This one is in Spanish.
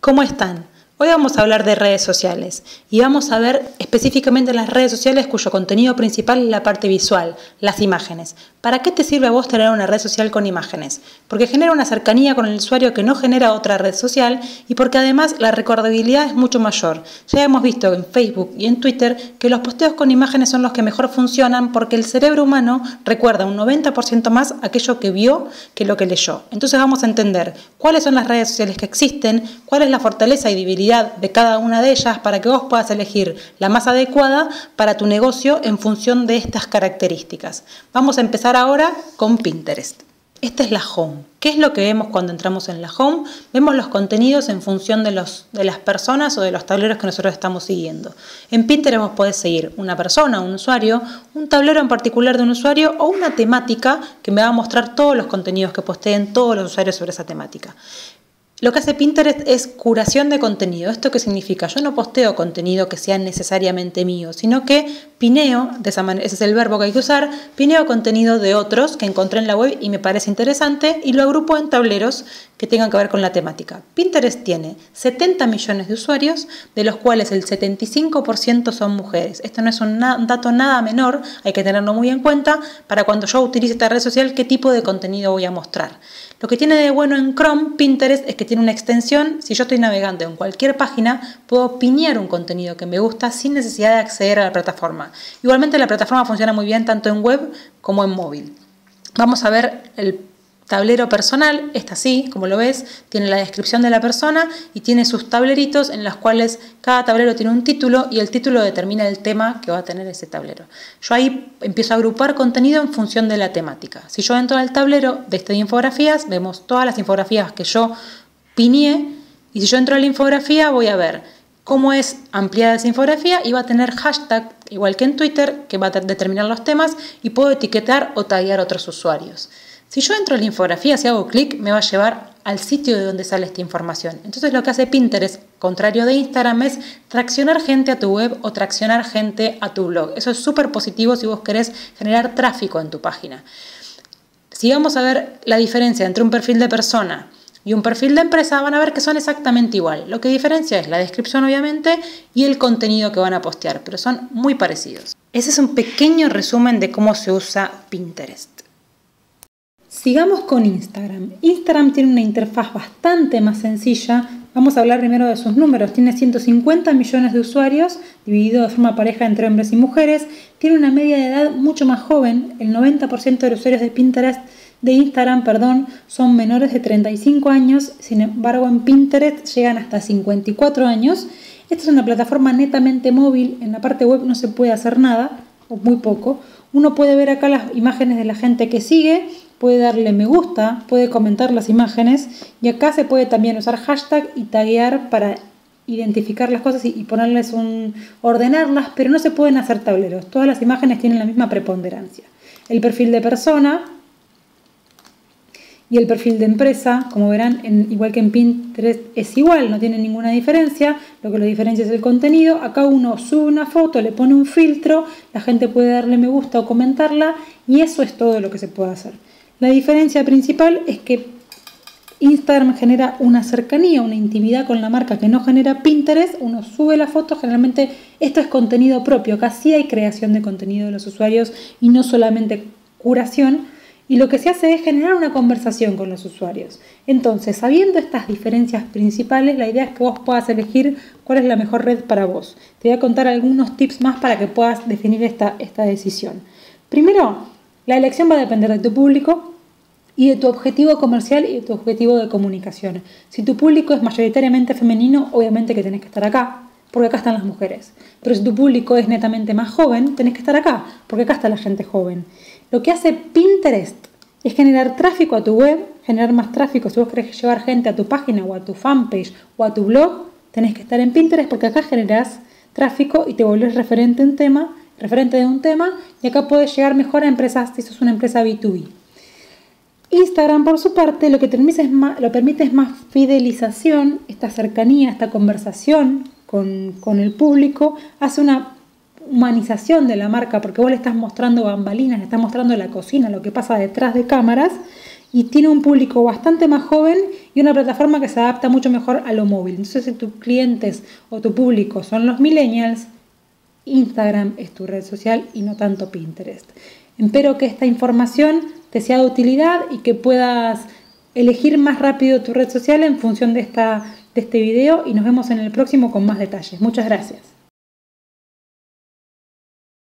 ¿Cómo están? Hoy vamos a hablar de redes sociales y vamos a ver específicamente las redes sociales cuyo contenido principal es la parte visual, las imágenes. ¿Para qué te sirve a vos tener una red social con imágenes? Porque genera una cercanía con el usuario que no genera otra red social y porque además la recordabilidad es mucho mayor. Ya hemos visto en Facebook y en Twitter que los posteos con imágenes son los que mejor funcionan porque el cerebro humano recuerda un 90% más aquello que vio que lo que leyó. Entonces vamos a entender cuáles son las redes sociales que existen, cuál es la fortaleza y debilidad de cada una de ellas para que vos puedas elegir la más adecuada para tu negocio en función de estas características. Vamos a empezar ahora con Pinterest. Esta es la home. ¿Qué es lo que vemos cuando entramos en la home? Vemos los contenidos en función de, los, de las personas o de los tableros que nosotros estamos siguiendo. En Pinterest vos podés seguir una persona, un usuario, un tablero en particular de un usuario o una temática que me va a mostrar todos los contenidos que posteen todos los usuarios sobre esa temática. Lo que hace Pinterest es curación de contenido. ¿Esto qué significa? Yo no posteo contenido que sea necesariamente mío, sino que pineo, ese es el verbo que hay que usar, pineo contenido de otros que encontré en la web y me parece interesante y lo agrupo en tableros que tengan que ver con la temática. Pinterest tiene 70 millones de usuarios, de los cuales el 75% son mujeres. Esto no es un, un dato nada menor, hay que tenerlo muy en cuenta para cuando yo utilice esta red social, qué tipo de contenido voy a mostrar. Lo que tiene de bueno en Chrome, Pinterest, es que tiene una extensión. Si yo estoy navegando en cualquier página, puedo piñar un contenido que me gusta sin necesidad de acceder a la plataforma. Igualmente la plataforma funciona muy bien tanto en web como en móvil. Vamos a ver el Tablero personal, está así, como lo ves, tiene la descripción de la persona y tiene sus tableritos en los cuales cada tablero tiene un título y el título determina el tema que va a tener ese tablero. Yo ahí empiezo a agrupar contenido en función de la temática. Si yo entro al tablero de este de infografías, vemos todas las infografías que yo piñé y si yo entro a la infografía voy a ver cómo es ampliada esa infografía y va a tener hashtag, igual que en Twitter, que va a determinar los temas y puedo etiquetar o taggear otros usuarios. Si yo entro en la infografía, si hago clic, me va a llevar al sitio de donde sale esta información. Entonces lo que hace Pinterest, contrario de Instagram, es traccionar gente a tu web o traccionar gente a tu blog. Eso es súper positivo si vos querés generar tráfico en tu página. Si vamos a ver la diferencia entre un perfil de persona y un perfil de empresa, van a ver que son exactamente igual. Lo que diferencia es la descripción, obviamente, y el contenido que van a postear, pero son muy parecidos. Ese es un pequeño resumen de cómo se usa Pinterest. Sigamos con Instagram. Instagram tiene una interfaz bastante más sencilla. Vamos a hablar primero de sus números. Tiene 150 millones de usuarios, dividido de forma pareja entre hombres y mujeres. Tiene una media de edad mucho más joven. El 90% de los usuarios de Pinterest, de Instagram, perdón, son menores de 35 años. Sin embargo, en Pinterest llegan hasta 54 años. Esta es una plataforma netamente móvil. En la parte web no se puede hacer nada, o muy poco. Uno puede ver acá las imágenes de la gente que sigue puede darle me gusta, puede comentar las imágenes y acá se puede también usar hashtag y taguear para identificar las cosas y, ponerles un ordenarlas, pero no se pueden hacer tableros. Todas las imágenes tienen la misma preponderancia. El perfil de persona y el perfil de empresa, como verán, igual que en Pinterest es igual, no tiene ninguna diferencia. Lo que lo diferencia es el contenido. Acá uno sube una foto, le pone un filtro, la gente puede darle me gusta o comentarla y eso es todo lo que se puede hacer. La diferencia principal es que Instagram genera una cercanía, una intimidad con la marca que no genera Pinterest. Uno sube la foto, generalmente esto es contenido propio, casi hay creación de contenido de los usuarios y no solamente curación. Y lo que se hace es generar una conversación con los usuarios. Entonces, sabiendo estas diferencias principales, la idea es que vos puedas elegir cuál es la mejor red para vos. Te voy a contar algunos tips más para que puedas definir esta, esta decisión. Primero, la elección va a depender de tu público, y de tu objetivo comercial y de tu objetivo de comunicación. Si tu público es mayoritariamente femenino, obviamente que tenés que estar acá, porque acá están las mujeres. Pero si tu público es netamente más joven, tenés que estar acá, porque acá está la gente joven. Lo que hace Pinterest es generar tráfico a tu web, generar más tráfico. Si vos querés llevar gente a tu página o a tu fanpage o a tu blog, tenés que estar en Pinterest porque acá generás tráfico y te volvés referente en tema, referente de un tema y acá puedes llegar mejor a empresas si sos una empresa B2B. Instagram, por su parte, lo que permite es más, permite es más fidelización, esta cercanía, esta conversación con, con, el público, hace una humanización de la marca, porque vos le estás mostrando bambalinas, le estás mostrando la cocina, lo que pasa detrás de cámaras, y tiene un público bastante más joven y una plataforma que se adapta mucho mejor a lo móvil. Entonces, si tus clientes o tu público son los millennials, Instagram es tu red social y no tanto Pinterest. Espero que esta información te sea de utilidad y que puedas elegir más rápido tu red social en función de, esta, de este video y nos vemos en el próximo con más detalles. Muchas gracias.